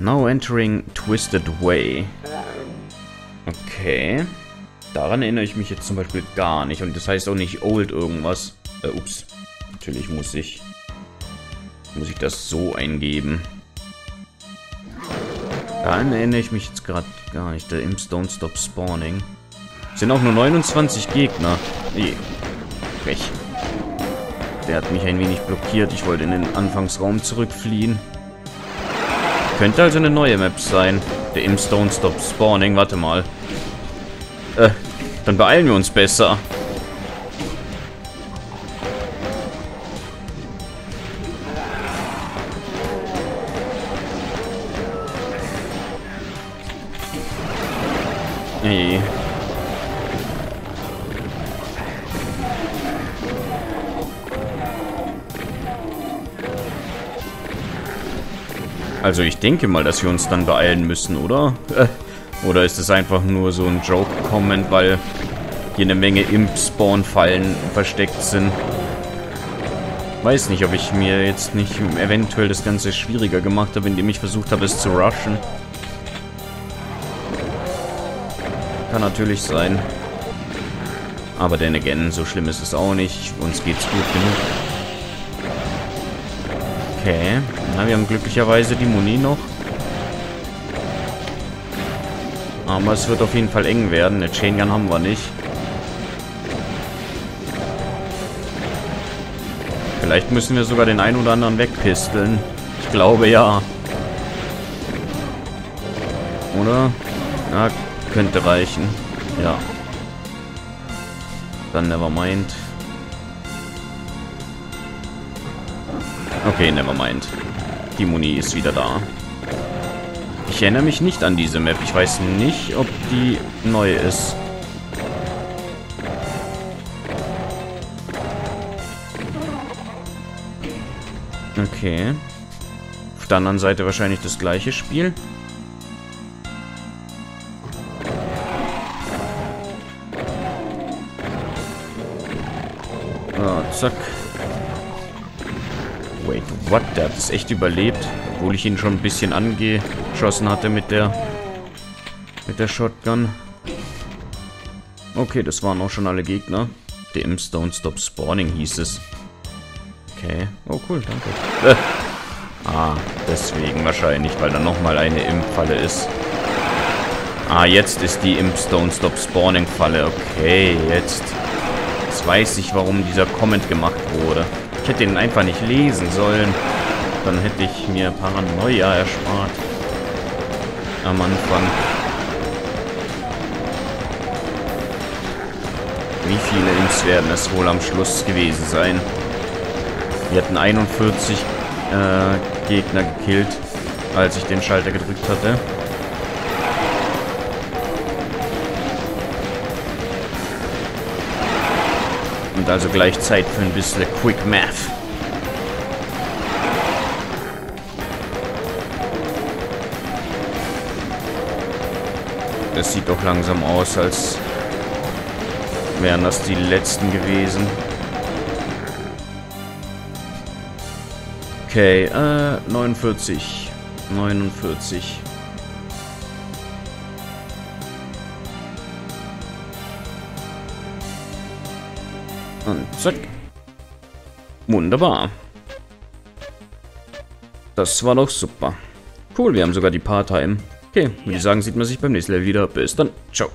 Now entering Twisted Way. Okay. Daran erinnere ich mich jetzt zum Beispiel gar nicht. Und das heißt auch nicht Old irgendwas. Äh, ups. Natürlich muss ich... Muss ich das so eingeben. Daran erinnere ich mich jetzt gerade gar nicht. Der Imps Don't Stop Spawning. Sind auch nur 29 Gegner. Nee. Frech. Der hat mich ein wenig blockiert. Ich wollte in den Anfangsraum zurückfliehen. Könnte also eine neue Map sein. Der Imps Don't Stop Spawning. Warte mal. Äh, dann beeilen wir uns besser. Hey. Also ich denke mal, dass wir uns dann beeilen müssen, oder? Äh, oder ist es einfach nur so ein Joke-Comment, weil hier eine Menge Imp-Spawn-Fallen versteckt sind? Weiß nicht, ob ich mir jetzt nicht eventuell das Ganze schwieriger gemacht habe, indem ich versucht habe, es zu rushen. Kann natürlich sein. Aber denn again, so schlimm ist es auch nicht. Uns geht's gut genug. Okay. Na, wir haben glücklicherweise die Muni noch. Aber es wird auf jeden Fall eng werden. Eine Chain Gun haben wir nicht. Vielleicht müssen wir sogar den einen oder anderen wegpisteln. Ich glaube ja. Oder? Ja, könnte reichen. Ja. Dann nevermind. Okay, nevermind. Die Muni ist wieder da. Ich erinnere mich nicht an diese Map. Ich weiß nicht, ob die neu ist. Okay. Auf der anderen Seite wahrscheinlich das gleiche Spiel. Oh, zack. Wait, what? Der hat es echt überlebt. Obwohl ich ihn schon ein bisschen angeschossen hatte mit der mit der Shotgun. Okay, das waren auch schon alle Gegner. Imps Don't Stop Spawning hieß es. Okay. Oh, cool, danke. Äh. Ah, deswegen wahrscheinlich, weil da nochmal eine Imp-Falle ist. Ah, jetzt ist die Imps Don't Stop Spawning-Falle. Okay, jetzt. Jetzt weiß ich, warum dieser Comment gemacht wurde. Ich hätte ihn einfach nicht lesen sollen. Dann hätte ich mir Paranoia erspart. Am Anfang. Wie viele Imps werden es wohl am Schluss gewesen sein? Wir hatten 41 äh, Gegner gekillt, als ich den Schalter gedrückt hatte. Und also gleich Zeit für ein bisschen Quick Math. Es sieht doch langsam aus, als wären das die letzten gewesen. Okay, äh, 49. 49. Und zack. Wunderbar. Das war doch super. Cool, wir haben sogar die Part-Time. Okay, würde ich sagen, sieht man sich beim nächsten Level wieder. Bis dann. Ciao.